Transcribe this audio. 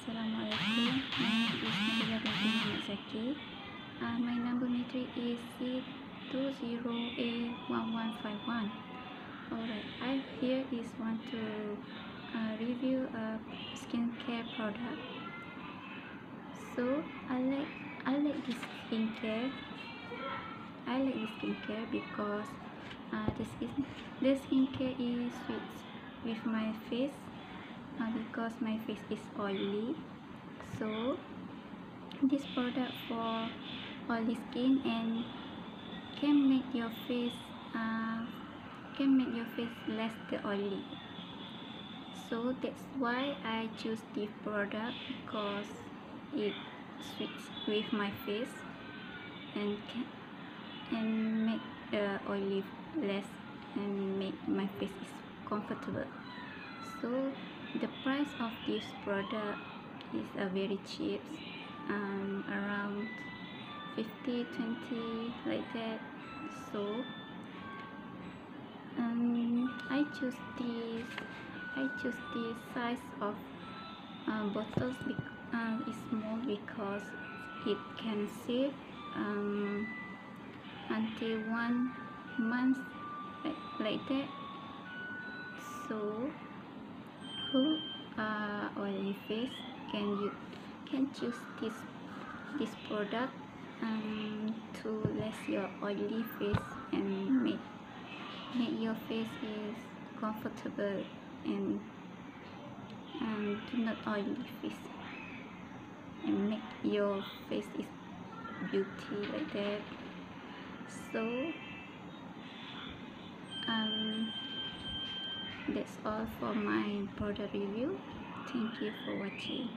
Assalamualaikum. Is. Uh, my number matrix is C20A1151. Alright, I here is want to uh, review a skincare product. So I like I like this skincare. I like this skincare because uh, the skin the skincare is sweet with my face uh, because my face is oily. So this product for oily skin and can make your face uh, can make your face less oily. So that's why I choose this product because it suits with my face and can and make the oily less and make my face is comfortable. So the price of this product is a very cheap um, around 50 20 like that. So um, I choose this I choose this size of uh, bottles uh, is small because it can save um, until one month like, like that. So who are oily face can you can choose this this product um, to less your oily face and make make your face is comfortable and um, do not oily face and make your face is beauty like that. So um that's all for my product review. Thank you for watching